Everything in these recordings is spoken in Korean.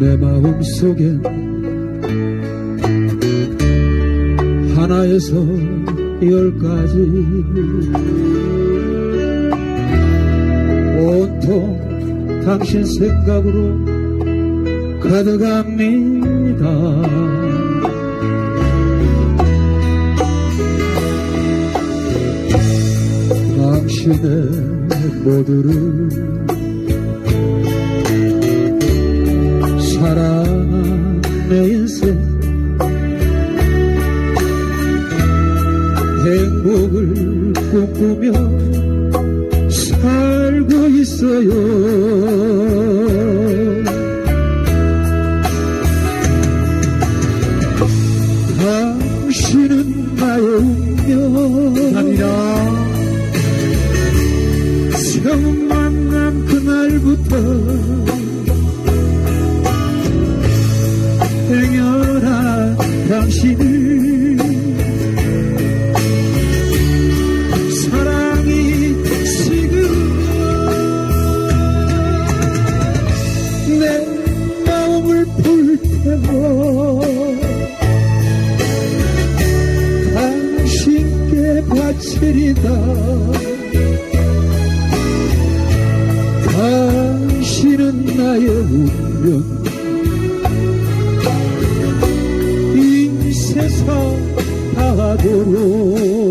내 마음 속엔 하나에서 열까지 온통 당신 생각으로 가득합니다. 당신의 모두를 행복을 꿈꾸며 살고 있어요. 당신은 나의 운명 아니라 처음 만난 그날부터 행여나 당신을 바치리다. 당신은 나의 운명. 이 세상 파도로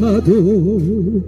나도